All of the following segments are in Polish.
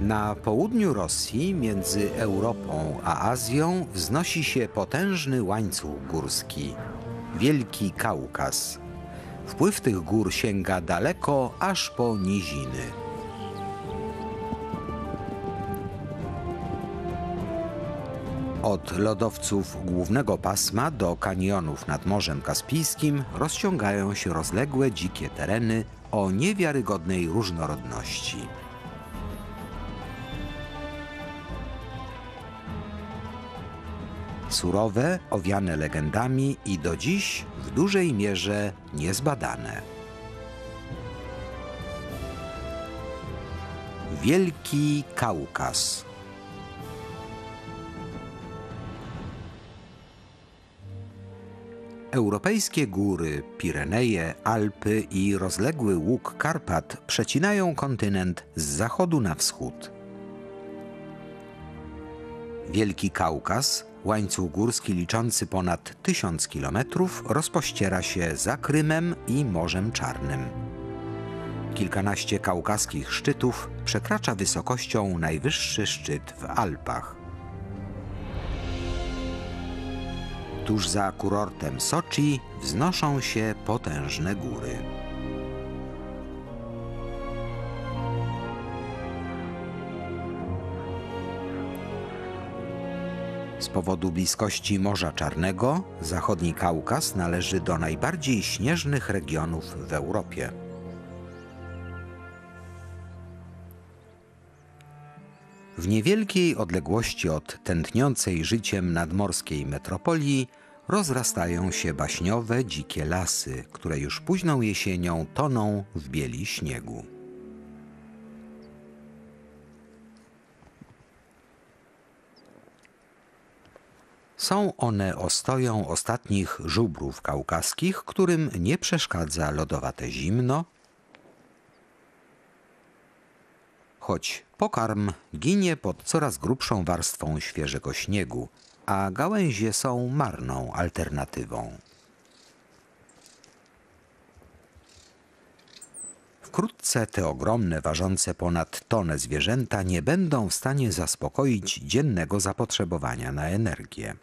Na południu Rosji, między Europą a Azją, wznosi się potężny łańcuch górski Wielki Kaukaz. Wpływ tych gór sięga daleko, aż po niziny. Od lodowców głównego pasma do kanionów nad Morzem Kaspijskim rozciągają się rozległe dzikie tereny o niewiarygodnej różnorodności. Surowe, owiane legendami i do dziś w dużej mierze niezbadane. Wielki Kaukaz. Europejskie góry, Pireneje, Alpy i rozległy łuk Karpat przecinają kontynent z zachodu na wschód. Wielki Kaukaz, łańcuch górski liczący ponad tysiąc kilometrów, rozpościera się za Krymem i Morzem Czarnym. Kilkanaście kaukaskich szczytów przekracza wysokością najwyższy szczyt w Alpach. Tuż za kurortem Soczi wznoszą się potężne góry. Z powodu bliskości Morza Czarnego zachodni Kaukaz należy do najbardziej śnieżnych regionów w Europie. W niewielkiej odległości od tętniącej życiem nadmorskiej metropolii rozrastają się baśniowe, dzikie lasy, które już późną jesienią toną w bieli śniegu. Są one ostoją ostatnich żubrów kaukaskich, którym nie przeszkadza lodowate zimno, choć pokarm ginie pod coraz grubszą warstwą świeżego śniegu, a gałęzie są marną alternatywą. Wkrótce te ogromne, ważące ponad tonę zwierzęta nie będą w stanie zaspokoić dziennego zapotrzebowania na energię.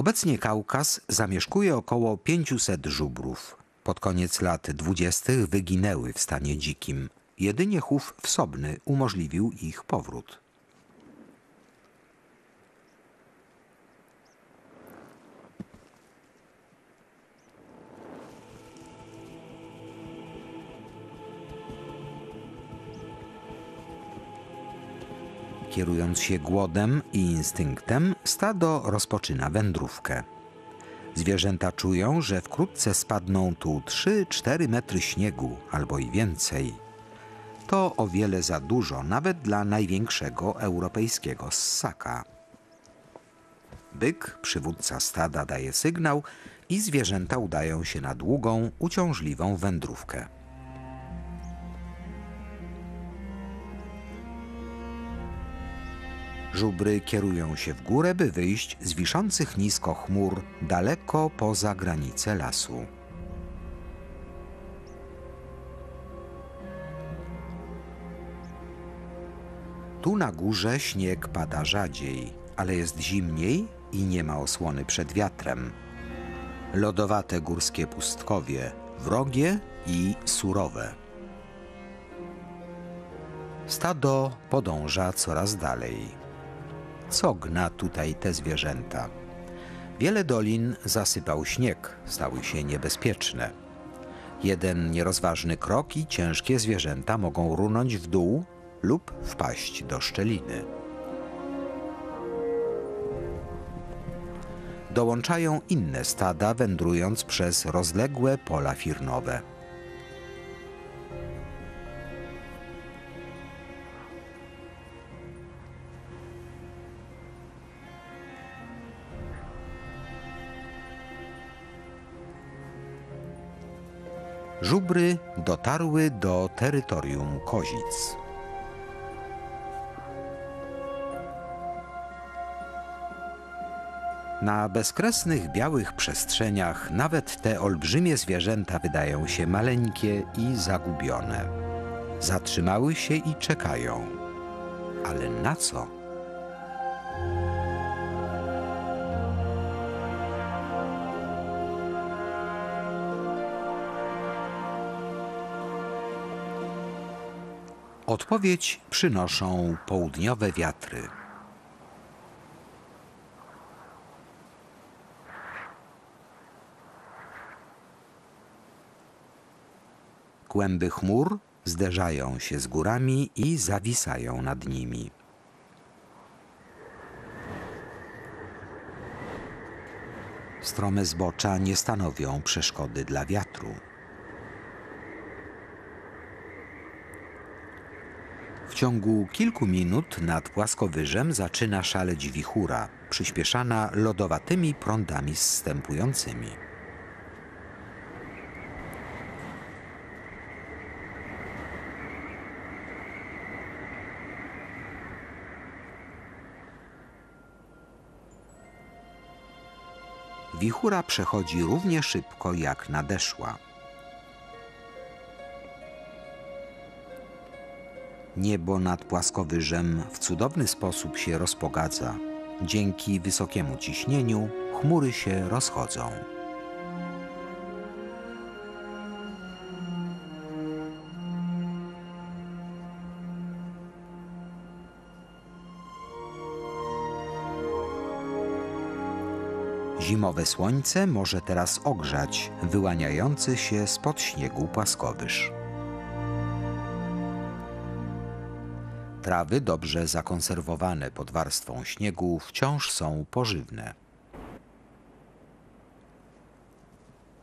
Obecnie Kaukaz zamieszkuje około 500 żubrów. Pod koniec lat 20. wyginęły w stanie dzikim. Jedynie chów wsobny umożliwił ich powrót. Kierując się głodem i instynktem, stado rozpoczyna wędrówkę. Zwierzęta czują, że wkrótce spadną tu 3-4 metry śniegu albo i więcej. To o wiele za dużo, nawet dla największego europejskiego ssaka. Byk, przywódca stada, daje sygnał i zwierzęta udają się na długą, uciążliwą wędrówkę. Żubry kierują się w górę, by wyjść z wiszących nisko chmur daleko poza granice lasu. Tu na górze śnieg pada rzadziej, ale jest zimniej i nie ma osłony przed wiatrem. Lodowate górskie pustkowie, wrogie i surowe. Stado podąża coraz dalej co gna tutaj te zwierzęta. Wiele dolin zasypał śnieg, stały się niebezpieczne. Jeden nierozważny krok i ciężkie zwierzęta mogą runąć w dół lub wpaść do szczeliny. Dołączają inne stada, wędrując przez rozległe pola firnowe. Żubry dotarły do terytorium Kozic. Na bezkresnych białych przestrzeniach nawet te olbrzymie zwierzęta wydają się maleńkie i zagubione. Zatrzymały się i czekają. Ale na co? Odpowiedź przynoszą południowe wiatry. Kłęby chmur zderzają się z górami i zawisają nad nimi. Strome zbocza nie stanowią przeszkody dla wiatru. Ciągu kilku minut nad płaskowyżem zaczyna szaleć wichura, przyspieszana lodowatymi prądami zstępującymi. Wichura przechodzi równie szybko jak nadeszła. Niebo nad płaskowyżem w cudowny sposób się rozpogadza. Dzięki wysokiemu ciśnieniu chmury się rozchodzą. Zimowe słońce może teraz ogrzać wyłaniający się spod śniegu płaskowyż. Trawy dobrze zakonserwowane pod warstwą śniegu wciąż są pożywne.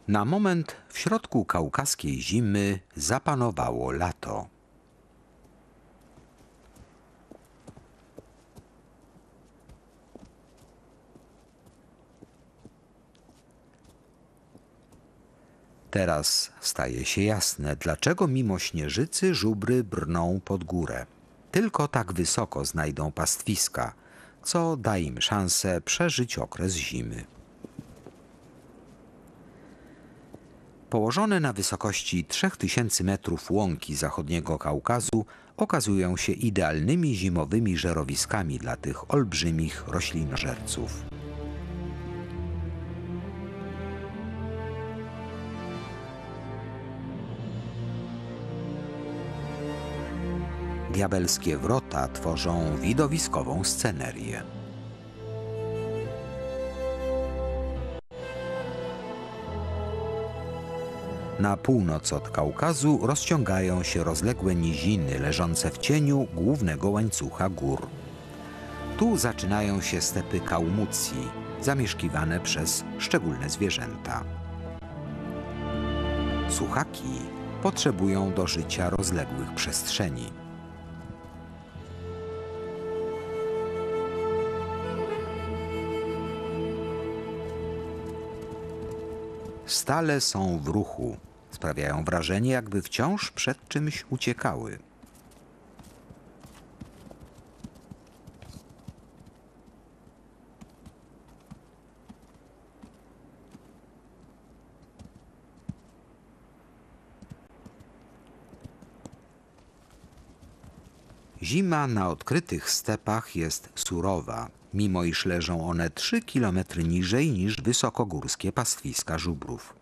Na moment w środku kaukaskiej zimy zapanowało lato. Teraz staje się jasne, dlaczego mimo śnieżycy żubry brną pod górę. Tylko tak wysoko znajdą pastwiska, co da im szansę przeżyć okres zimy. Położone na wysokości 3000 metrów łąki zachodniego Kaukazu okazują się idealnymi zimowymi żerowiskami dla tych olbrzymich roślinożerców. Diabelskie wrota tworzą widowiskową scenerię. Na północ od Kaukazu rozciągają się rozległe niziny leżące w cieniu głównego łańcucha gór. Tu zaczynają się stepy Kaumucji, zamieszkiwane przez szczególne zwierzęta. Suchaki potrzebują do życia rozległych przestrzeni. Stale są w ruchu, sprawiają wrażenie, jakby wciąż przed czymś uciekały. Zima na odkrytych stepach jest surowa, mimo iż leżą one 3 km niżej niż wysokogórskie pastwiska żubrów.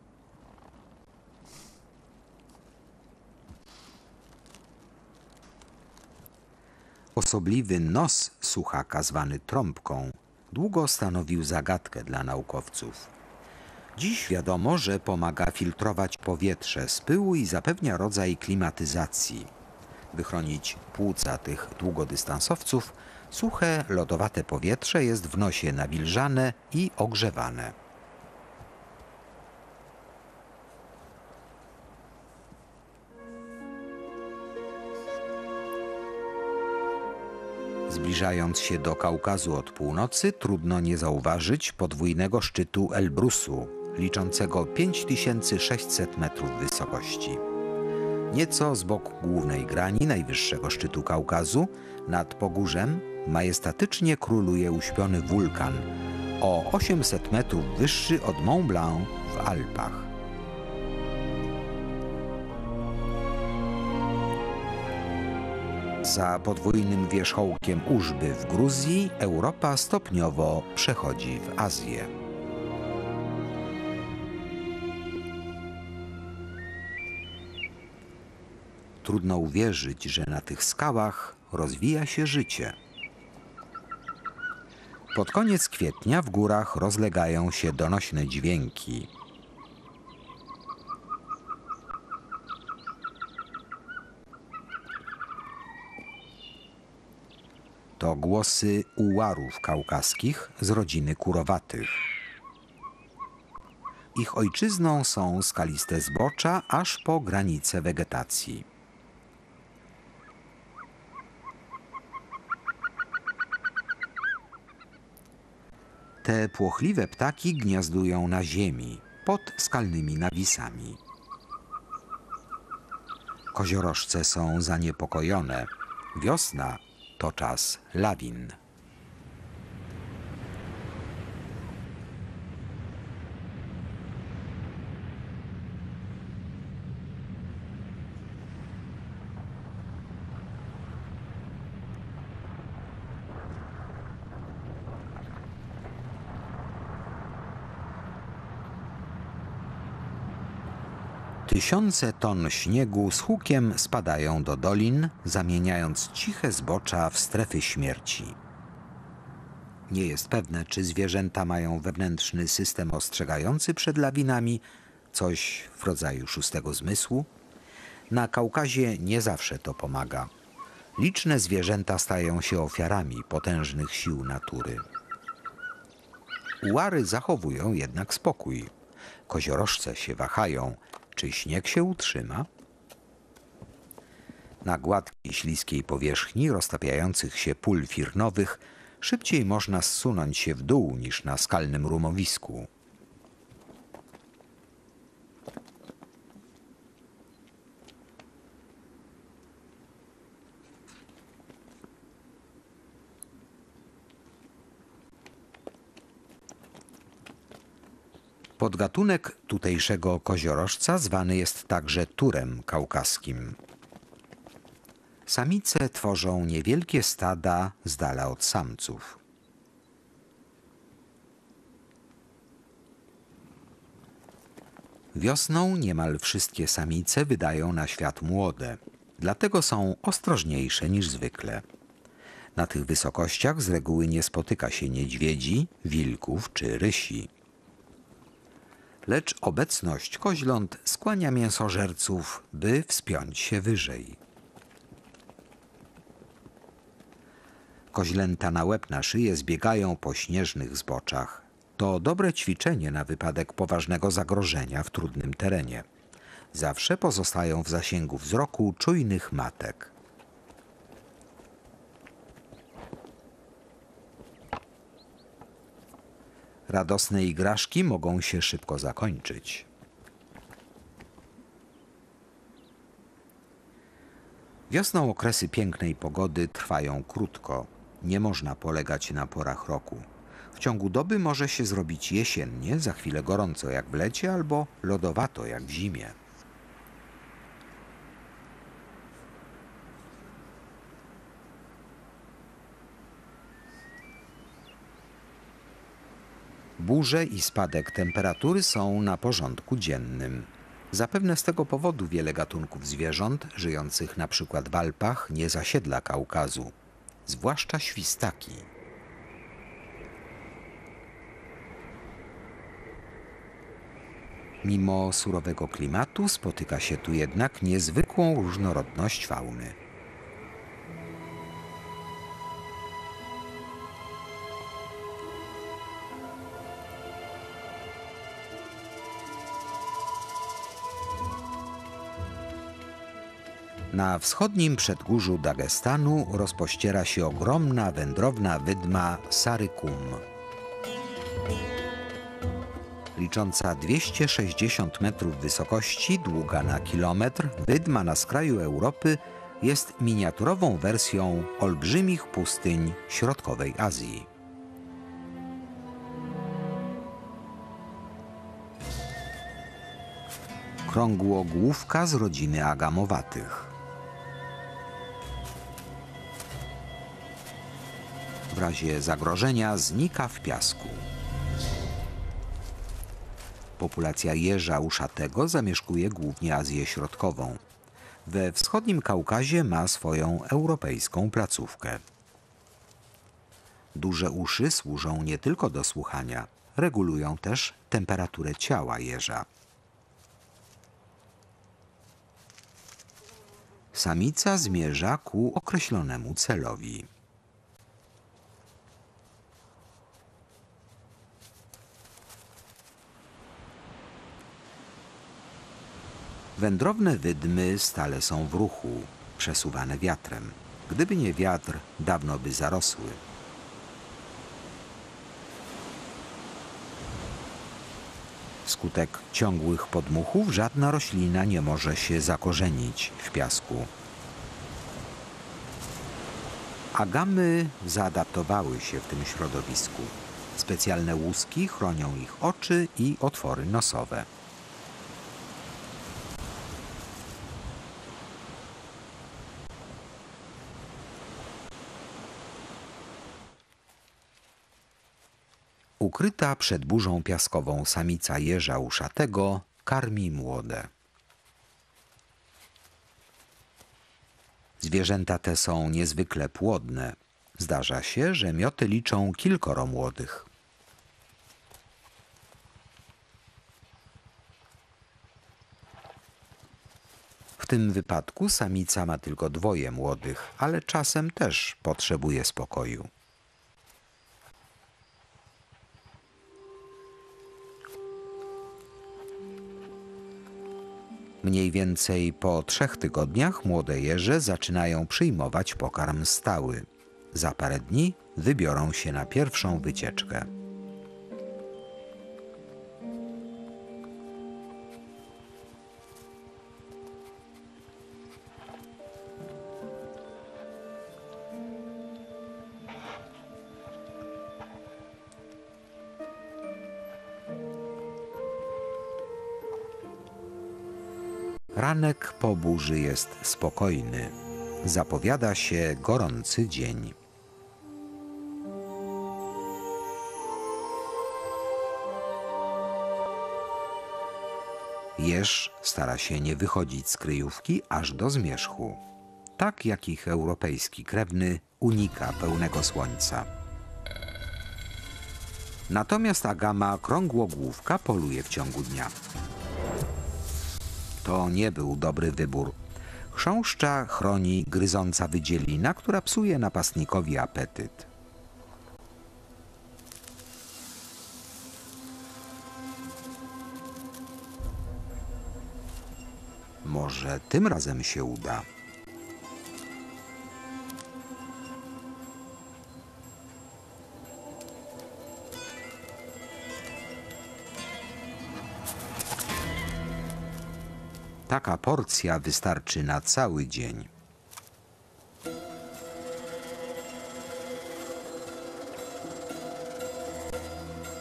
Osobliwy nos suchaka, zwany trąbką, długo stanowił zagadkę dla naukowców. Dziś wiadomo, że pomaga filtrować powietrze z pyłu i zapewnia rodzaj klimatyzacji. By chronić płuca tych długodystansowców, suche, lodowate powietrze jest w nosie nawilżane i ogrzewane. Zbliżając się do Kaukazu od północy, trudno nie zauważyć podwójnego szczytu Elbrusu, liczącego 5600 metrów wysokości. Nieco z boku głównej grani najwyższego szczytu Kaukazu, nad pogórzem, majestatycznie króluje uśpiony wulkan, o 800 metrów wyższy od Mont Blanc w Alpach. Za podwójnym wierzchołkiem Użby w Gruzji Europa stopniowo przechodzi w Azję. Trudno uwierzyć, że na tych skałach rozwija się życie. Pod koniec kwietnia w górach rozlegają się donośne dźwięki. To głosy ułarów kaukaskich z rodziny kurowatych. Ich ojczyzną są skaliste zbocza aż po granice wegetacji. Te płochliwe ptaki gniazdują na ziemi, pod skalnymi nawisami. Koziorożce są zaniepokojone. Wiosna to czas lawin. Tysiące ton śniegu z hukiem spadają do dolin, zamieniając ciche zbocza w strefy śmierci. Nie jest pewne, czy zwierzęta mają wewnętrzny system ostrzegający przed lawinami, coś w rodzaju szóstego zmysłu. Na Kaukazie nie zawsze to pomaga. Liczne zwierzęta stają się ofiarami potężnych sił natury. Ułary zachowują jednak spokój. Koziorożce się wahają, czy śnieg się utrzyma? Na gładkiej, śliskiej powierzchni roztapiających się pól firnowych szybciej można zsunąć się w dół niż na skalnym rumowisku. Podgatunek tutejszego koziorożca zwany jest także turem kaukaskim. Samice tworzą niewielkie stada z dala od samców. Wiosną niemal wszystkie samice wydają na świat młode, dlatego są ostrożniejsze niż zwykle. Na tych wysokościach z reguły nie spotyka się niedźwiedzi, wilków czy rysi lecz obecność koźląt skłania mięsożerców, by wspiąć się wyżej. Koźlęta na łeb na szyję zbiegają po śnieżnych zboczach. To dobre ćwiczenie na wypadek poważnego zagrożenia w trudnym terenie. Zawsze pozostają w zasięgu wzroku czujnych matek. Radosne igraszki mogą się szybko zakończyć. Wiosną okresy pięknej pogody trwają krótko. Nie można polegać na porach roku. W ciągu doby może się zrobić jesiennie, za chwilę gorąco jak w lecie albo lodowato jak w zimie. Burze i spadek temperatury są na porządku dziennym. Zapewne z tego powodu wiele gatunków zwierząt żyjących na przykład w Alpach nie zasiedla Kaukazu, zwłaszcza świstaki. Mimo surowego klimatu spotyka się tu jednak niezwykłą różnorodność fauny. Na wschodnim przedgórzu Dagestanu rozpościera się ogromna wędrowna wydma Sarykum. Licząca 260 metrów wysokości, długa na kilometr, wydma na skraju Europy jest miniaturową wersją olbrzymich pustyń środkowej Azji. Krągłogłówka z rodziny agamowatych. W razie zagrożenia znika w piasku. Populacja jeża uszatego zamieszkuje głównie Azję Środkową. We wschodnim Kaukazie ma swoją europejską placówkę. Duże uszy służą nie tylko do słuchania, regulują też temperaturę ciała jeża. Samica zmierza ku określonemu celowi. Wędrowne wydmy stale są w ruchu, przesuwane wiatrem. Gdyby nie wiatr, dawno by zarosły. Wskutek ciągłych podmuchów żadna roślina nie może się zakorzenić w piasku. Agamy zaadaptowały się w tym środowisku. Specjalne łuski chronią ich oczy i otwory nosowe. Ukryta przed burzą piaskową samica jeża uszatego karmi młode. Zwierzęta te są niezwykle płodne. Zdarza się, że mioty liczą kilkoro młodych. W tym wypadku samica ma tylko dwoje młodych, ale czasem też potrzebuje spokoju. Mniej więcej po trzech tygodniach młode jeże zaczynają przyjmować pokarm stały. Za parę dni wybiorą się na pierwszą wycieczkę. Ranek po burzy jest spokojny. Zapowiada się gorący dzień. Jeż stara się nie wychodzić z kryjówki aż do zmierzchu. Tak jak ich europejski krewny unika pełnego słońca. Natomiast Agama krągłogłówka poluje w ciągu dnia. To nie był dobry wybór. Chrząszcza chroni gryząca wydzielina, która psuje napastnikowi apetyt. Może tym razem się uda. Taka porcja wystarczy na cały dzień.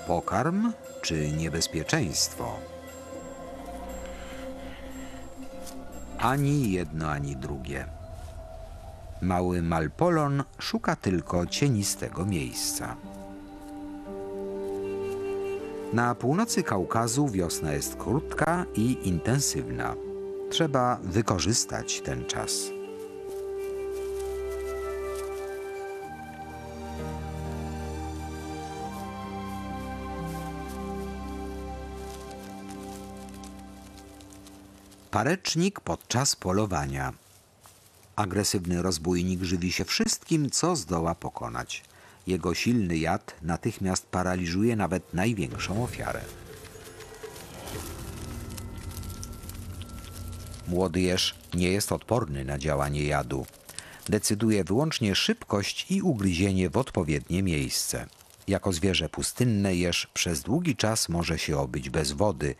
Pokarm czy niebezpieczeństwo? Ani jedno, ani drugie. Mały Malpolon szuka tylko cienistego miejsca. Na północy Kaukazu wiosna jest krótka i intensywna. Trzeba wykorzystać ten czas. Parecznik podczas polowania. Agresywny rozbójnik żywi się wszystkim, co zdoła pokonać. Jego silny jad natychmiast paraliżuje nawet największą ofiarę. Młody jeż nie jest odporny na działanie jadu. Decyduje wyłącznie szybkość i ugryzienie w odpowiednie miejsce. Jako zwierzę pustynne jeż przez długi czas może się obyć bez wody,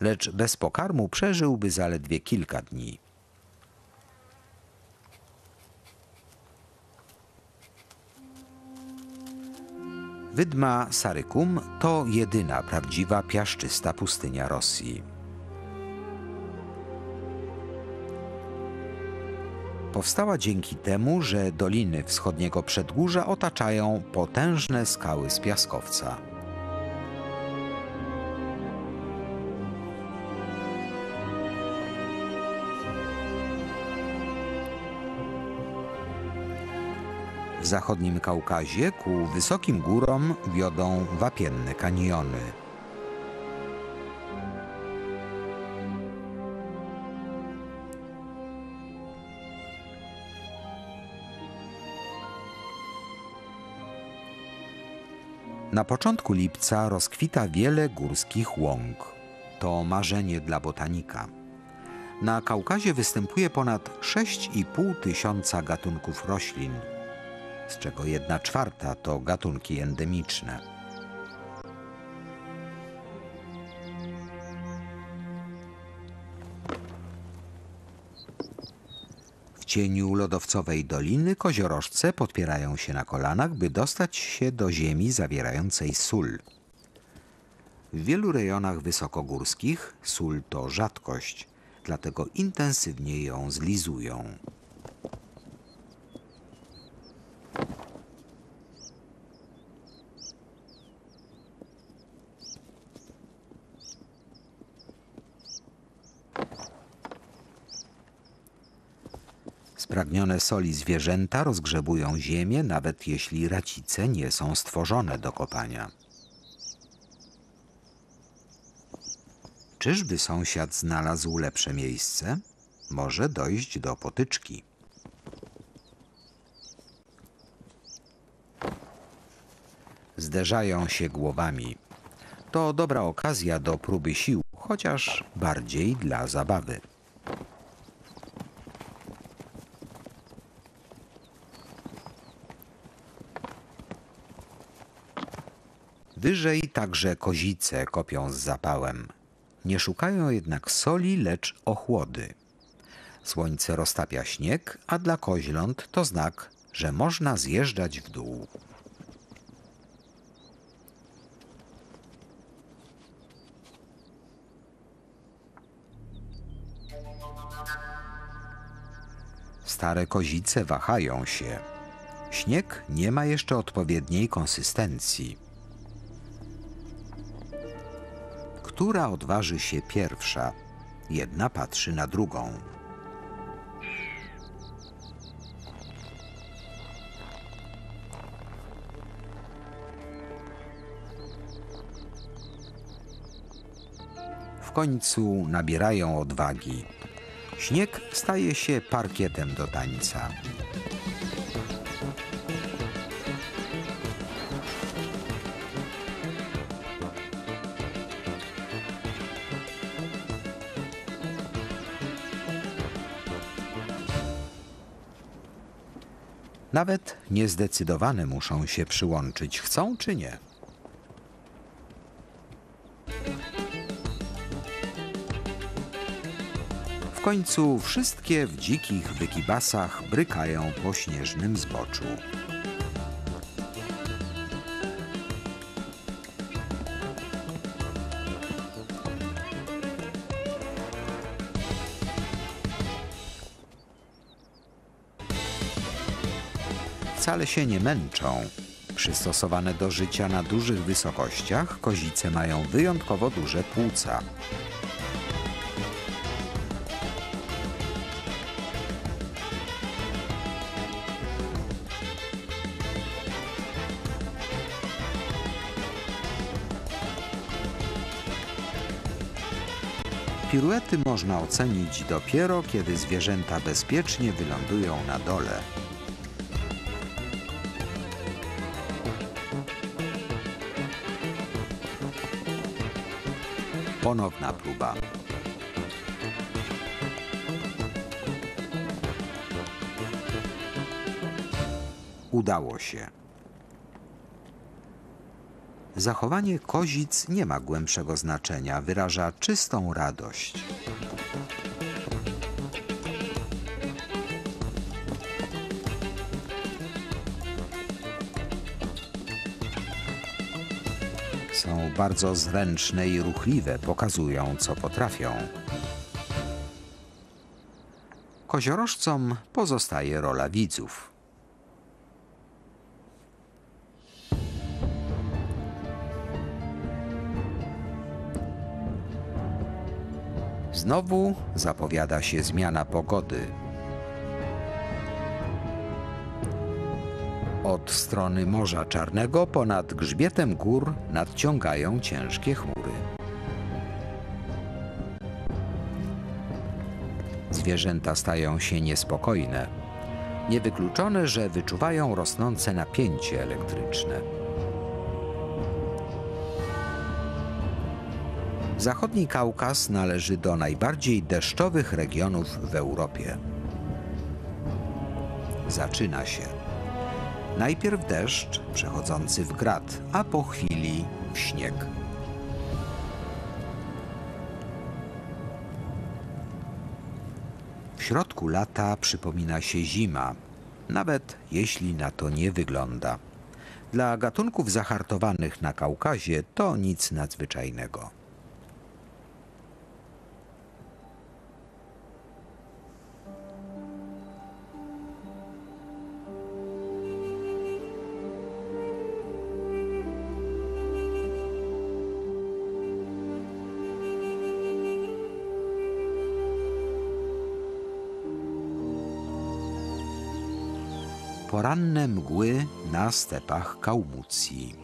lecz bez pokarmu przeżyłby zaledwie kilka dni. Wydma Sarykum to jedyna prawdziwa piaszczysta pustynia Rosji. Powstała dzięki temu, że doliny wschodniego przedgórza otaczają potężne skały z piaskowca. W zachodnim Kaukazie ku wysokim górom wiodą wapienne kaniony. Na początku lipca rozkwita wiele górskich łąk. To marzenie dla botanika. Na Kaukazie występuje ponad 6,5 tysiąca gatunków roślin, z czego jedna czwarta to gatunki endemiczne. Cieniu lodowcowej doliny koziorożce podpierają się na kolanach, by dostać się do ziemi zawierającej sól. W wielu rejonach wysokogórskich sól to rzadkość, dlatego intensywnie ją zlizują. Spragnione soli zwierzęta rozgrzebują ziemię, nawet jeśli racice nie są stworzone do kopania. Czyżby sąsiad znalazł lepsze miejsce? Może dojść do potyczki. Zderzają się głowami. To dobra okazja do próby sił, chociaż bardziej dla zabawy. Wyżej także kozice kopią z zapałem. Nie szukają jednak soli, lecz ochłody. Słońce roztapia śnieg, a dla koźląt to znak, że można zjeżdżać w dół. Stare kozice wahają się. Śnieg nie ma jeszcze odpowiedniej konsystencji. Która odważy się pierwsza? Jedna patrzy na drugą. W końcu nabierają odwagi. Śnieg staje się parkietem do tańca. Nawet niezdecydowane muszą się przyłączyć, chcą czy nie. W końcu wszystkie w dzikich wykibasach brykają po śnieżnym zboczu. Wcale się nie męczą. Przystosowane do życia na dużych wysokościach, kozice mają wyjątkowo duże płuca. Piruety można ocenić dopiero, kiedy zwierzęta bezpiecznie wylądują na dole. Ponowna próba. Udało się. Zachowanie kozic nie ma głębszego znaczenia, wyraża czystą radość. Są bardzo zręczne i ruchliwe, pokazują co potrafią. Koziorożcom pozostaje rola widzów. Znowu zapowiada się zmiana pogody. Od strony Morza Czarnego ponad grzbietem gór nadciągają ciężkie chmury. Zwierzęta stają się niespokojne. Niewykluczone, że wyczuwają rosnące napięcie elektryczne. Zachodni Kaukaz należy do najbardziej deszczowych regionów w Europie. Zaczyna się. Najpierw deszcz przechodzący w grad, a po chwili w śnieg. W środku lata przypomina się zima, nawet jeśli na to nie wygląda. Dla gatunków zahartowanych na Kaukazie to nic nadzwyczajnego. Poranne mgły na stepach Kałmucji.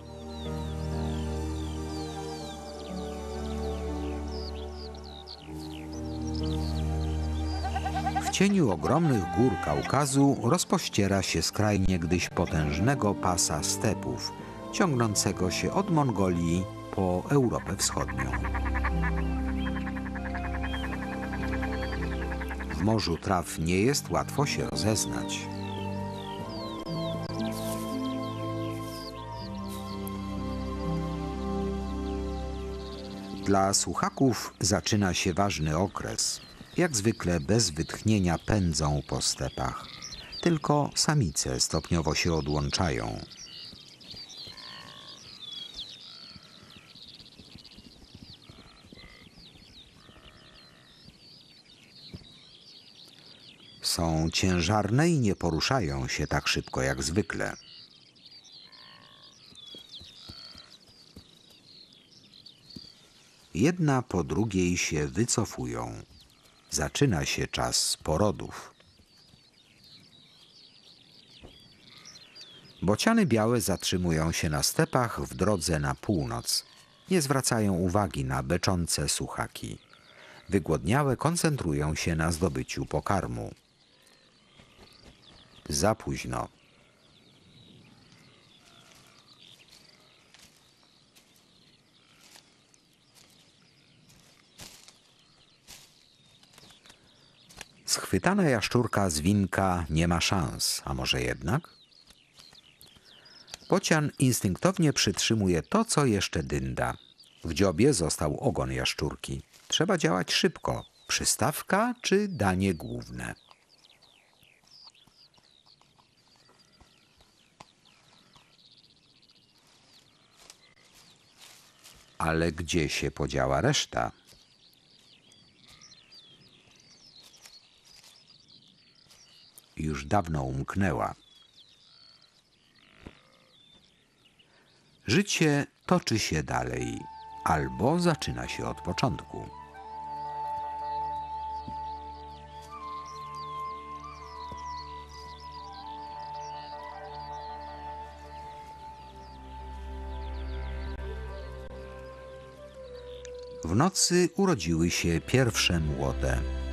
W cieniu ogromnych gór Kaukazu rozpościera się skraj niegdyś potężnego pasa stepów, ciągnącego się od Mongolii po Europę Wschodnią. W morzu traw nie jest łatwo się rozeznać. Dla słuchaków zaczyna się ważny okres. Jak zwykle bez wytchnienia pędzą po stepach. Tylko samice stopniowo się odłączają. Są ciężarne i nie poruszają się tak szybko jak zwykle. Jedna po drugiej się wycofują. Zaczyna się czas porodów. Bociany białe zatrzymują się na stepach w drodze na północ. Nie zwracają uwagi na beczące suchaki. Wygłodniałe koncentrują się na zdobyciu pokarmu. Za późno. Schwytana jaszczurka z winka nie ma szans, a może jednak? Bocian instynktownie przytrzymuje to, co jeszcze dynda. W dziobie został ogon jaszczurki. Trzeba działać szybko. Przystawka czy danie główne? Ale gdzie się podziała reszta? Już dawno umknęła. Życie toczy się dalej albo zaczyna się od początku. W nocy urodziły się pierwsze młode.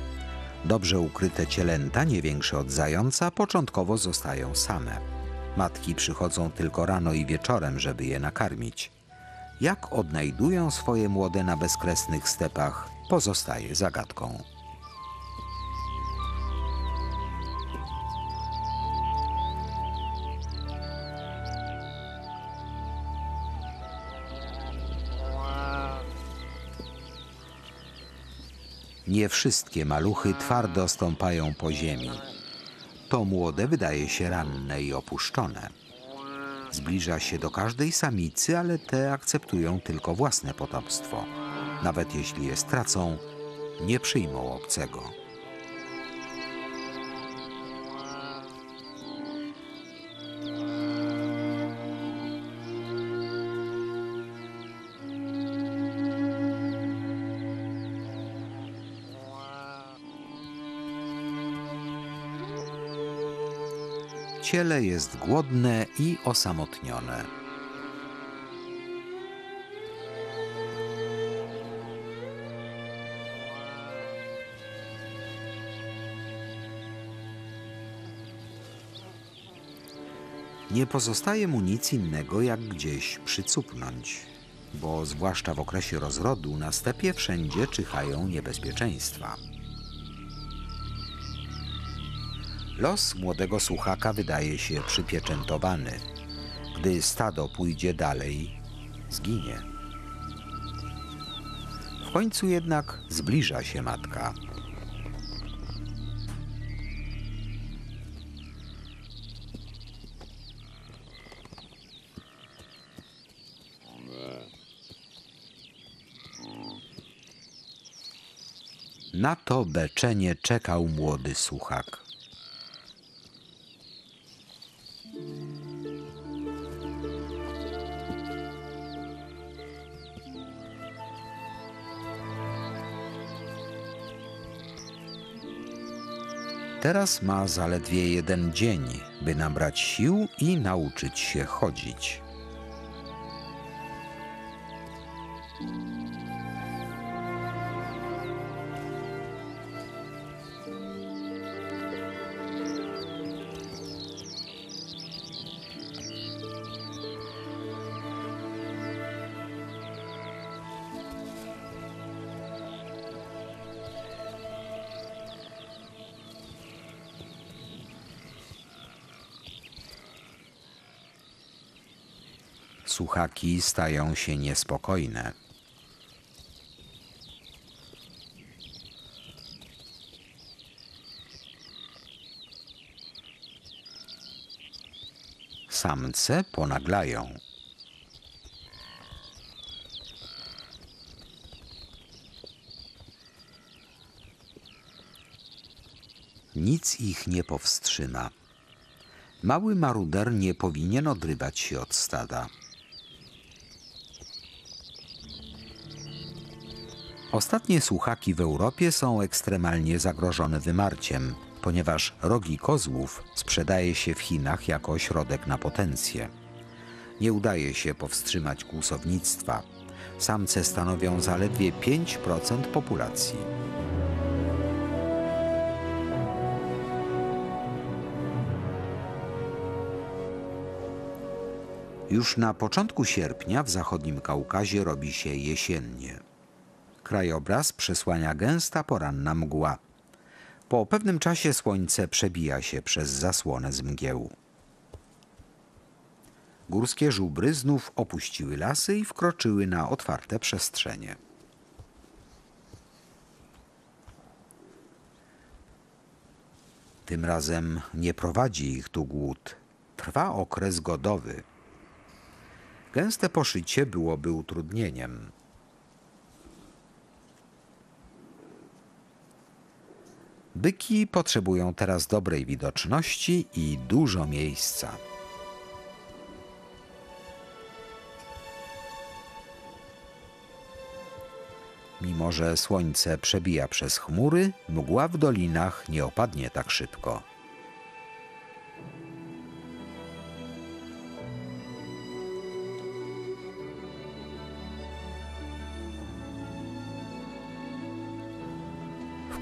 Dobrze ukryte cielęta, nie większe od zająca, początkowo zostają same. Matki przychodzą tylko rano i wieczorem, żeby je nakarmić. Jak odnajdują swoje młode na bezkresnych stepach, pozostaje zagadką. Nie wszystkie maluchy twardo stąpają po ziemi. To młode wydaje się ranne i opuszczone. Zbliża się do każdej samicy, ale te akceptują tylko własne potomstwo. Nawet jeśli je stracą, nie przyjmą obcego. Ciele jest głodne i osamotnione. Nie pozostaje mu nic innego, jak gdzieś przycupnąć, bo zwłaszcza w okresie rozrodu na stepie wszędzie czyhają niebezpieczeństwa. Los młodego słuchaka wydaje się przypieczętowany. Gdy stado pójdzie dalej, zginie. W końcu jednak zbliża się matka. Na to beczenie czekał młody słuchak. Teraz ma zaledwie jeden dzień, by nabrać sił i nauczyć się chodzić. Słuchaki stają się niespokojne. Samce ponaglają. Nic ich nie powstrzyma. Mały maruder nie powinien odrywać się od stada. Ostatnie słuchaki w Europie są ekstremalnie zagrożone wymarciem, ponieważ rogi kozłów sprzedaje się w Chinach jako środek na potencję. Nie udaje się powstrzymać kłusownictwa. Samce stanowią zaledwie 5% populacji. Już na początku sierpnia w zachodnim Kaukazie robi się jesiennie. Krajobraz przesłania gęsta poranna mgła. Po pewnym czasie słońce przebija się przez zasłonę z mgieł. Górskie żubry znów opuściły lasy i wkroczyły na otwarte przestrzenie. Tym razem nie prowadzi ich tu głód. Trwa okres godowy. Gęste poszycie byłoby utrudnieniem. Byki potrzebują teraz dobrej widoczności i dużo miejsca. Mimo, że słońce przebija przez chmury, mgła w dolinach nie opadnie tak szybko.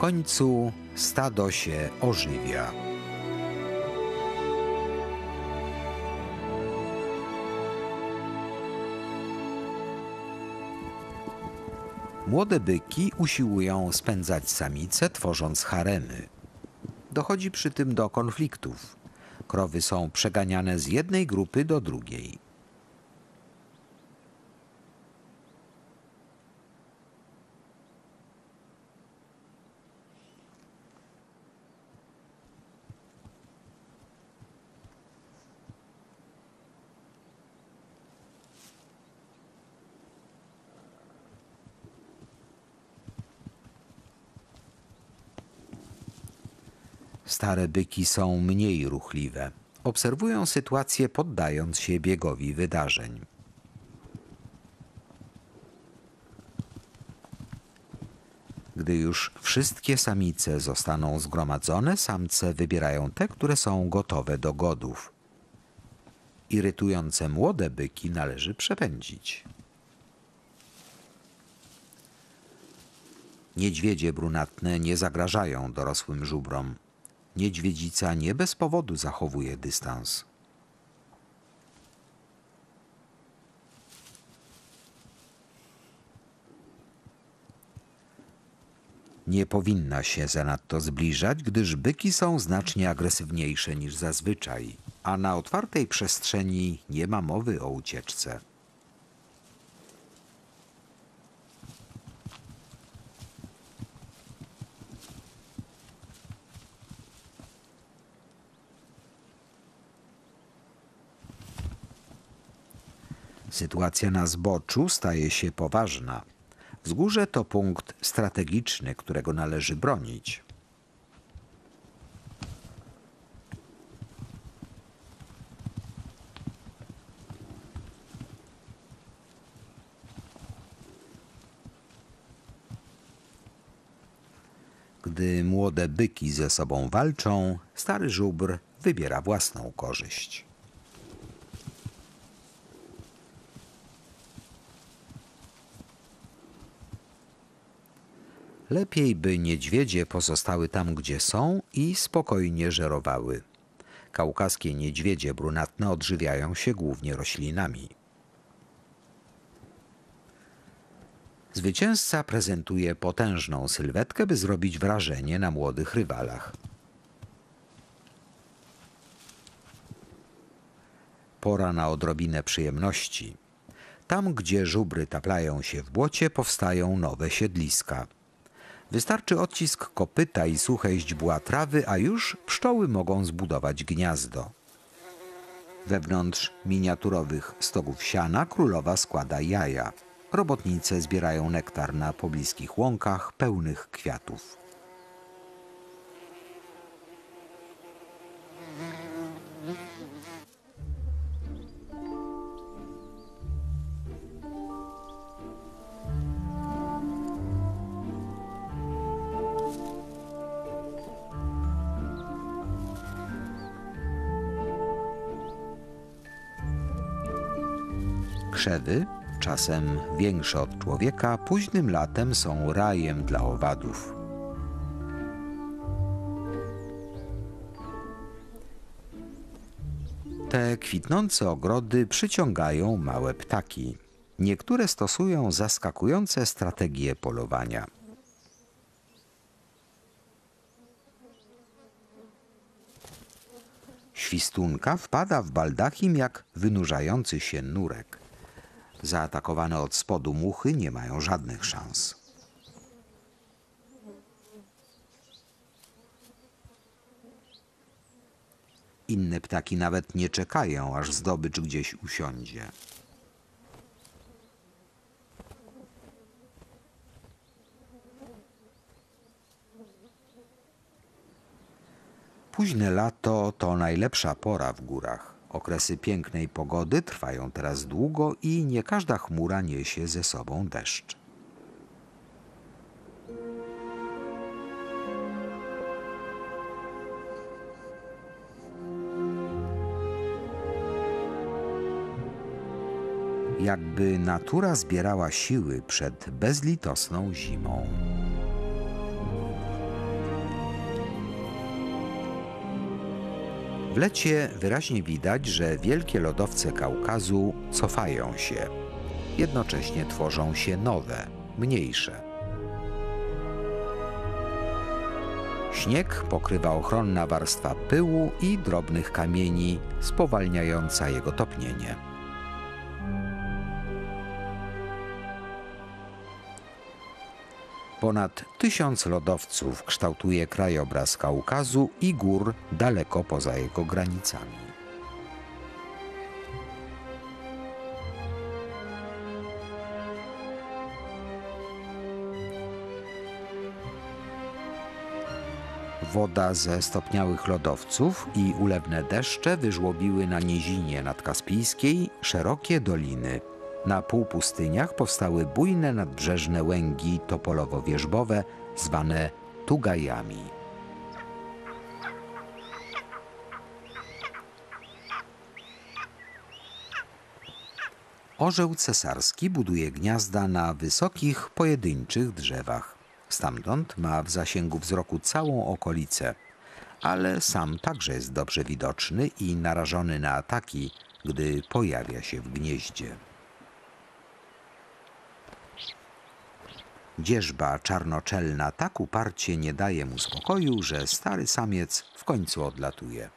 Końcu stado się ożywia. Młode byki usiłują spędzać samice, tworząc haremy. Dochodzi przy tym do konfliktów. Krowy są przeganiane z jednej grupy do drugiej. Stare byki są mniej ruchliwe. Obserwują sytuację poddając się biegowi wydarzeń. Gdy już wszystkie samice zostaną zgromadzone, samce wybierają te, które są gotowe do godów. Irytujące młode byki należy przepędzić. Niedźwiedzie brunatne nie zagrażają dorosłym żubrom. Niedźwiedzica nie bez powodu zachowuje dystans. Nie powinna się zanadto zbliżać, gdyż byki są znacznie agresywniejsze niż zazwyczaj, a na otwartej przestrzeni nie ma mowy o ucieczce. Sytuacja na zboczu staje się poważna. Wzgórze to punkt strategiczny, którego należy bronić. Gdy młode byki ze sobą walczą, stary żubr wybiera własną korzyść. Lepiej by niedźwiedzie pozostały tam, gdzie są i spokojnie żerowały. Kaukaskie niedźwiedzie brunatne odżywiają się głównie roślinami. Zwycięzca prezentuje potężną sylwetkę, by zrobić wrażenie na młodych rywalach. Pora na odrobinę przyjemności. Tam, gdzie żubry taplają się w błocie, powstają nowe siedliska. Wystarczy odcisk kopyta i suche źdźbła trawy, a już pszczoły mogą zbudować gniazdo. Wewnątrz miniaturowych stogów siana królowa składa jaja. Robotnice zbierają nektar na pobliskich łąkach pełnych kwiatów. Krzewy, czasem większe od człowieka, późnym latem są rajem dla owadów. Te kwitnące ogrody przyciągają małe ptaki. Niektóre stosują zaskakujące strategie polowania. Świstunka wpada w baldachim jak wynurzający się nurek. Zaatakowane od spodu muchy nie mają żadnych szans. Inne ptaki nawet nie czekają, aż zdobycz gdzieś usiądzie. Późne lato to najlepsza pora w górach. Okresy pięknej pogody trwają teraz długo i nie każda chmura niesie ze sobą deszcz. Jakby natura zbierała siły przed bezlitosną zimą. W lecie wyraźnie widać, że wielkie lodowce Kaukazu cofają się. Jednocześnie tworzą się nowe, mniejsze. Śnieg pokrywa ochronna warstwa pyłu i drobnych kamieni, spowalniająca jego topnienie. Ponad tysiąc lodowców kształtuje krajobraz Kaukazu i gór daleko poza jego granicami. Woda ze stopniałych lodowców i ulewne deszcze wyżłobiły na nizinie nadkaspijskiej szerokie doliny – na półpustyniach powstały bujne nadbrzeżne łęgi topolowo-wierzbowe zwane tugajami. Orzeł cesarski buduje gniazda na wysokich, pojedynczych drzewach. Stamtąd ma w zasięgu wzroku całą okolicę, ale sam także jest dobrze widoczny i narażony na ataki, gdy pojawia się w gnieździe. Dzierżba czarnoczelna tak uparcie nie daje mu spokoju, że stary samiec w końcu odlatuje.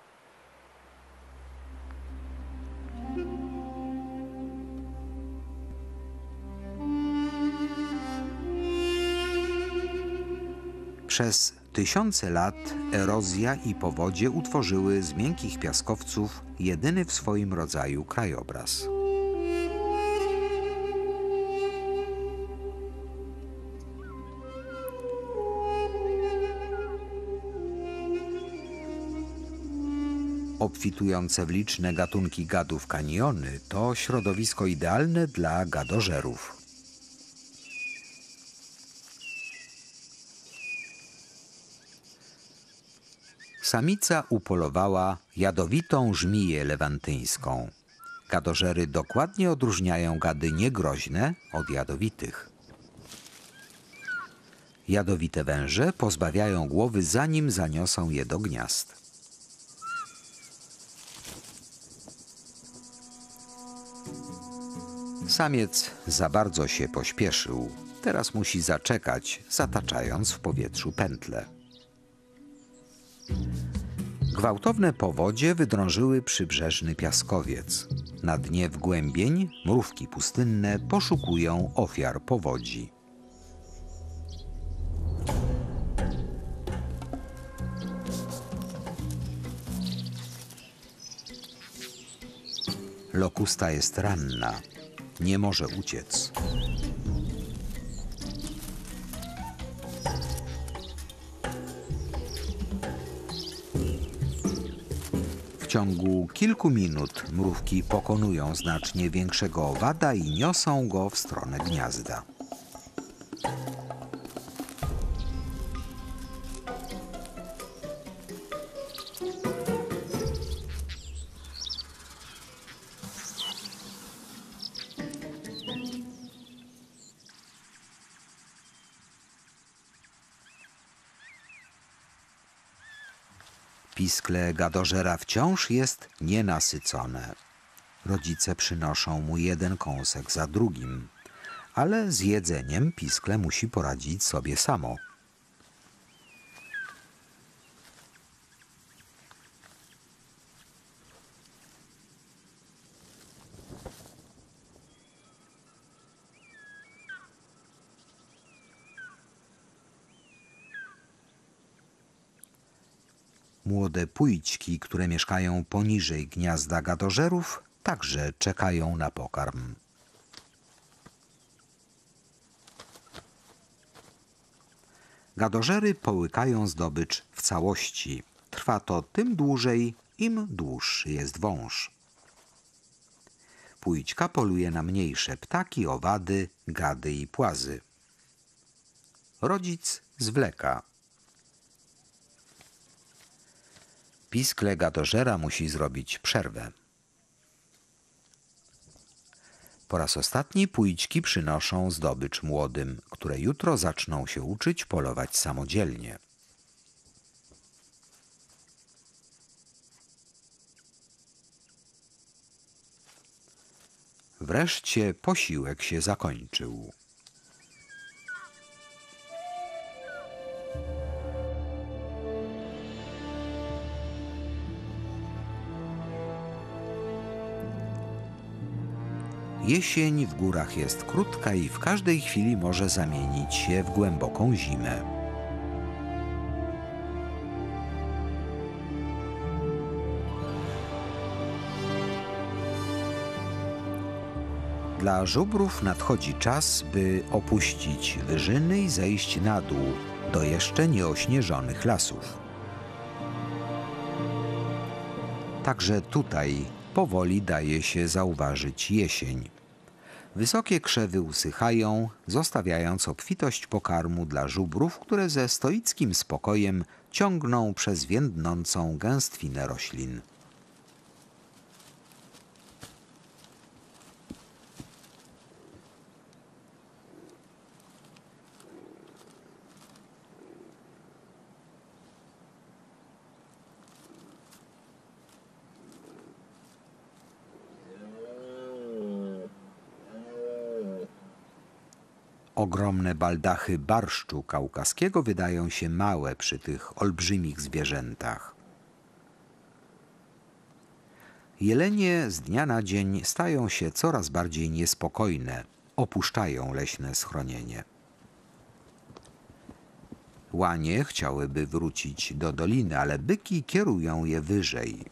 Przez tysiące lat erozja i powodzie utworzyły z miękkich piaskowców jedyny w swoim rodzaju krajobraz. Obfitujące w liczne gatunki gadów kaniony to środowisko idealne dla gadożerów. Samica upolowała jadowitą żmiję lewantyńską. Gadożery dokładnie odróżniają gady niegroźne od jadowitych. Jadowite węże pozbawiają głowy zanim zaniosą je do gniazd. Samiec za bardzo się pośpieszył. Teraz musi zaczekać, zataczając w powietrzu pętle. Gwałtowne powodzie wydrążyły przybrzeżny piaskowiec. Na dnie wgłębień mrówki pustynne poszukują ofiar powodzi. Lokusta jest ranna. Nie może uciec. W ciągu kilku minut mrówki pokonują znacznie większego owada i niosą go w stronę gniazda. Piskle gadożera wciąż jest nienasycone. Rodzice przynoszą mu jeden kąsek za drugim, ale z jedzeniem piskle musi poradzić sobie samo. Młode pójćki, które mieszkają poniżej gniazda gadożerów, także czekają na pokarm. Gadożery połykają zdobycz w całości. Trwa to tym dłużej, im dłuższy jest wąż. Pójćka poluje na mniejsze ptaki, owady, gady i płazy. Rodzic zwleka. Piskle gadożera musi zrobić przerwę. Po raz ostatni pójćki przynoszą zdobycz młodym, które jutro zaczną się uczyć polować samodzielnie. Wreszcie posiłek się zakończył. Jesień w górach jest krótka i w każdej chwili może zamienić się w głęboką zimę. Dla żubrów nadchodzi czas, by opuścić wyżyny i zejść na dół do jeszcze nieośnieżonych lasów. Także tutaj powoli daje się zauważyć jesień. Wysokie krzewy usychają, zostawiając obfitość pokarmu dla żubrów, które ze stoickim spokojem ciągną przez więdnącą gęstwinę roślin. Ogromne baldachy barszczu kaukaskiego wydają się małe przy tych olbrzymich zwierzętach. Jelenie z dnia na dzień stają się coraz bardziej niespokojne, opuszczają leśne schronienie. Łanie chciałyby wrócić do doliny, ale byki kierują je wyżej.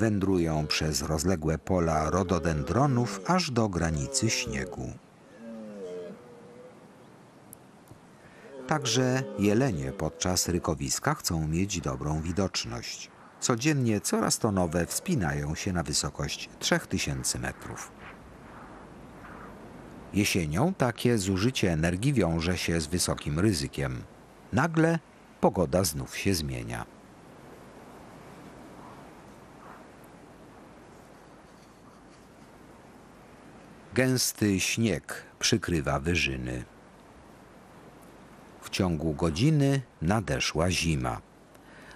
Wędrują przez rozległe pola rododendronów aż do granicy śniegu. Także jelenie podczas rykowiska chcą mieć dobrą widoczność. Codziennie coraz to nowe wspinają się na wysokość 3000 metrów. Jesienią takie zużycie energii wiąże się z wysokim ryzykiem. Nagle pogoda znów się zmienia. Gęsty śnieg przykrywa wyżyny. W ciągu godziny nadeszła zima.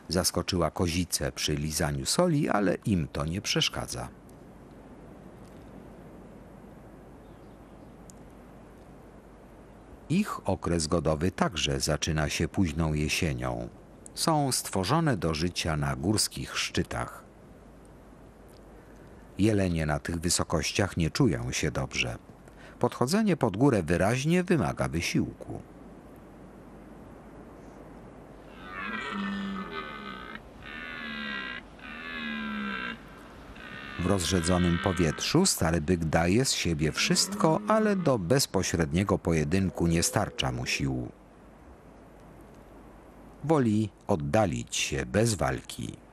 Zaskoczyła kozice przy lizaniu soli, ale im to nie przeszkadza. Ich okres godowy także zaczyna się późną jesienią. Są stworzone do życia na górskich szczytach. Jelenie na tych wysokościach nie czują się dobrze. Podchodzenie pod górę wyraźnie wymaga wysiłku. W rozrzedzonym powietrzu stary byk daje z siebie wszystko, ale do bezpośredniego pojedynku nie starcza mu sił. Woli oddalić się bez walki.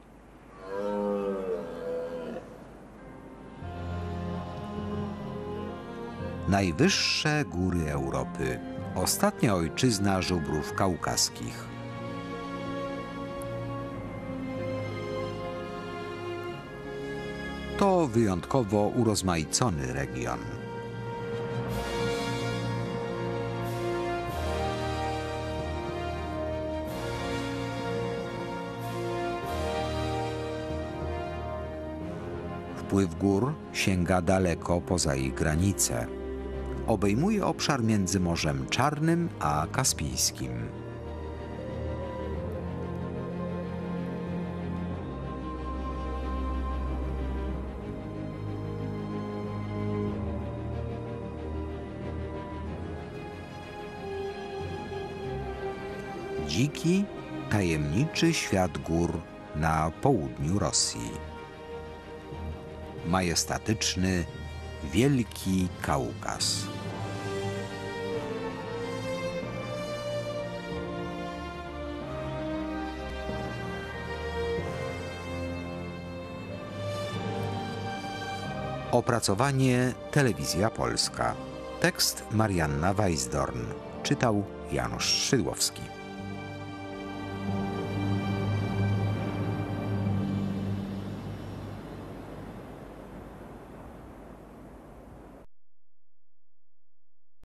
Najwyższe góry Europy. Ostatnia ojczyzna żubrów kaukaskich. To wyjątkowo urozmaicony region. Wpływ gór sięga daleko poza ich granice obejmuje obszar między Morzem Czarnym a Kaspijskim. Dziki, tajemniczy świat gór na południu Rosji. Majestatyczny, Wielki Kaukaz. Opracowanie Telewizja Polska. Tekst Marianna Weisdorn. Czytał Janusz Szydłowski.